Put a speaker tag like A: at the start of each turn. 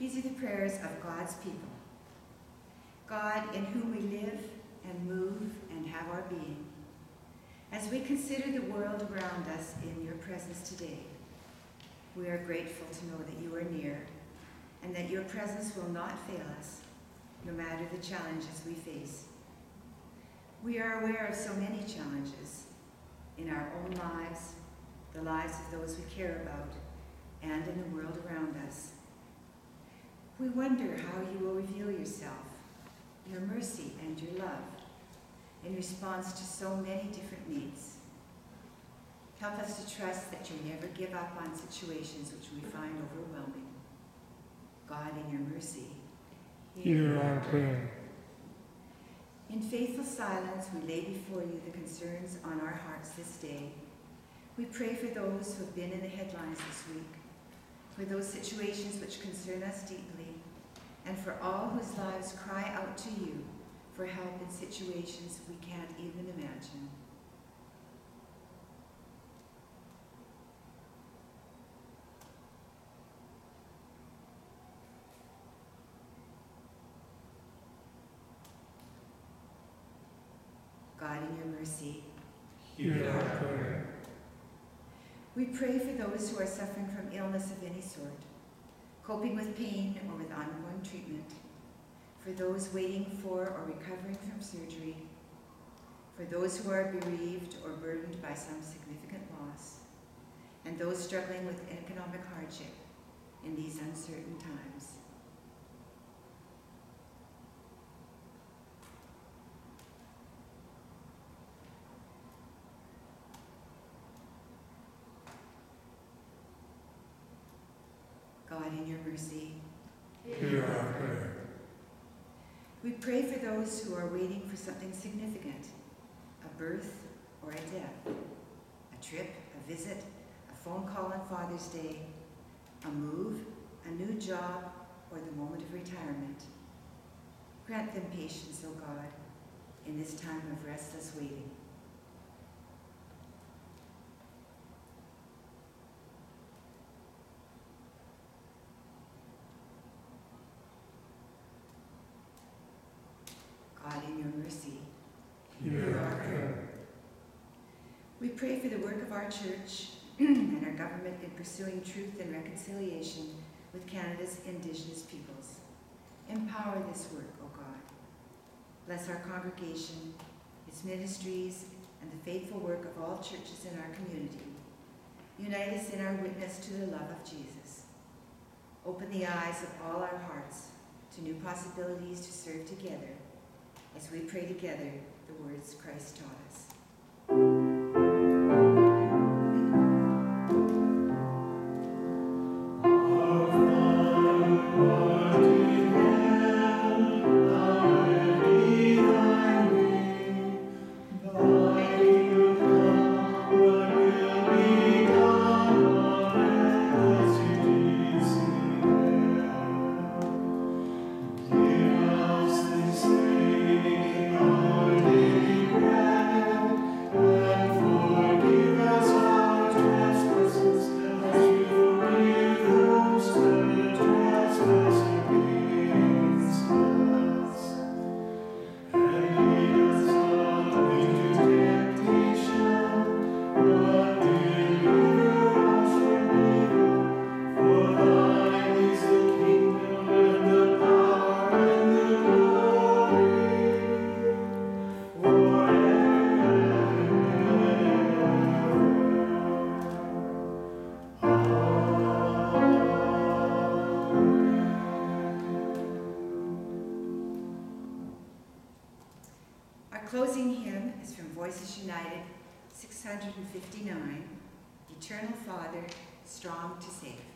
A: These are the prayers of God's people. God, in whom we live and move and have our being. As we consider the world around us in your presence today, we are grateful to know that you are near and that your presence will not fail us, no matter the challenges we face. We are aware of so many challenges in our own lives, the lives of those we care about, and in the world around us. We wonder how you will reveal yourself, your mercy, and your love in response to so many different needs. Help us to trust that you never give up on situations which we find overwhelming. God, in your mercy,
B: hear our prayer.
A: In faithful silence, we lay before you the concerns on our hearts this day. We pray for those who have been in the headlines this week, for those situations which concern us deeply, and for all whose lives cry out to you for help in situations we can't even imagine. God, in your mercy,
B: hear our prayer.
A: We pray for those who are suffering from illness of any sort, coping with pain or with ongoing treatment, for those waiting for or recovering from surgery, for those who are bereaved or burdened by some significant loss, and those struggling with economic hardship in these uncertain times. God, in your mercy,
B: hear our prayer.
A: We pray for those who are waiting for something significant a birth or a death, a trip, a visit, a phone call on Father's Day, a move, a new job, or the moment of retirement. Grant them patience, O God, in this time of restless waiting. God, in your mercy,
B: hear our prayer.
A: We pray for the work of our church and our government in pursuing truth and reconciliation with Canada's Indigenous peoples. Empower this work, O God. Bless our congregation, its ministries, and the faithful work of all churches in our community. Unite us in our witness to the love of Jesus. Open the eyes of all our hearts to new possibilities to serve together as we pray together the words Christ taught us. Closing hymn is from Voices United 659 Eternal Father, Strong to Save.